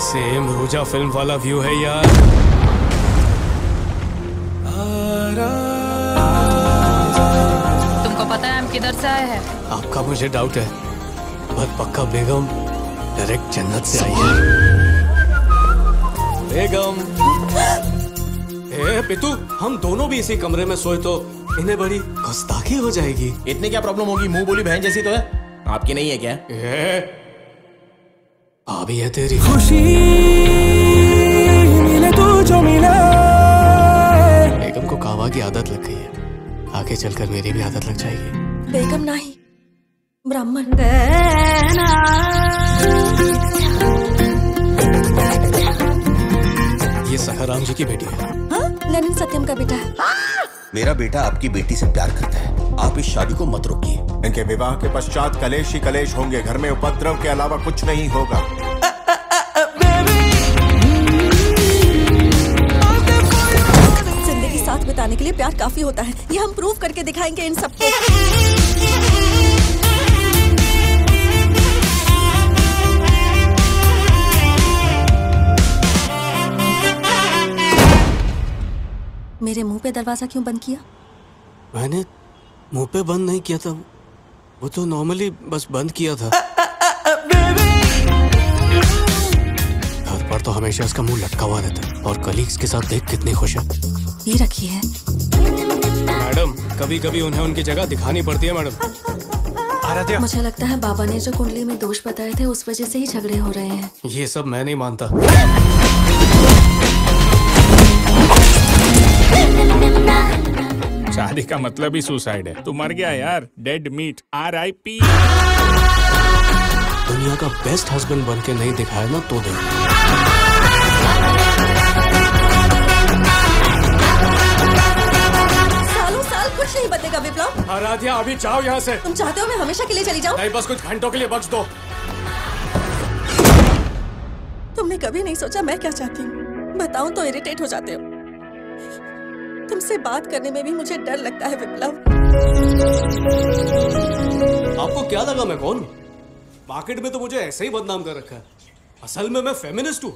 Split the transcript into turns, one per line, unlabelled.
Same रोजा film वाला view है यार
तुमको पता है हम किधर से आए हैं?
आपका मुझे डाउट है। पर पक्का बेगम। डायरेक्ट जन्नत से आई है। बेगम। ए पितू हम दोनों भी इसी कमरे में सोए तो इन्हें बड़ी गुस्ताखी हो जाएगी।
इतनी क्या प्रॉब्लम होगी? मुँह बोली बहन जैसी तो है। आपकी नहीं है क्या?
ए भाभी है तेरी।
खुशी मिले तू जो मिले।
बेगम को कावा की आदत लग गई है। आगे चलकर मेरी भी आदत लग जाएगी।
बेगम नाही ब्राह्मण।
ये सखाराम जी की बेटी है।
हाँ नलिन सत्यम का बेटा है।
मेरा बेटा आपकी बेटी से प्यार करता है। आप इस शादी को मत रोकिए।
इनके विवाह के पश्चात कलेश ही कलेश होंगे। घर में उपद्रव के अलावा कुछ नहीं होगा।
लिए प्यार काफ़ी होता है। ये हम प्रूव करके दिखाएँगे इन सबको। मेरे मुँह पे दरवाज़ा क्यों बंद किया?
मैंने मुँह पे बंद नहीं किया था। वो तो नॉर्मली बस बंद किया था। घर पर तो हमेशा इसका मुँह लटका हुआ रहता है और कलीग्स के साथ देख कितनी खुश है।
ये रखी है।
मैडम कभी कभी उन्हें उनकी जगह दिखानी पड़ती है मैडम।
मुझे लगता है बाबा ने जो कुंडली में दोष बताए थे उस वजह से ही झगड़े हो रहे हैं।
ये सब मैं नहीं मानता।
शादी का मतलब ही सुसाइड है। तू मर गया यार dead meat R I P
दुनिया का बेस्ट हस्बैंड बन के नहीं दिखाया ना तो देख। आराध्या अभी जाओ यहाँ से।
तुम चाहते हो मैं हमेशा के लिए चली जाऊँ?
नहीं बस कुछ घंटों के लिए बख्श दो।
तुमने कभी नहीं सोचा मैं क्या चाहती हूँ? बताऊँ तो इरिटेट हो जाते हो। तुमसे बात करने में भी मुझे डर लगता है विप्लव।
आपको क्या लगा मैं कौन? हूँ मार्केट में तो मुझे ऐसे ही बदनाम कर रखा है। असल में मैं फेमिनिस्ट हूँ।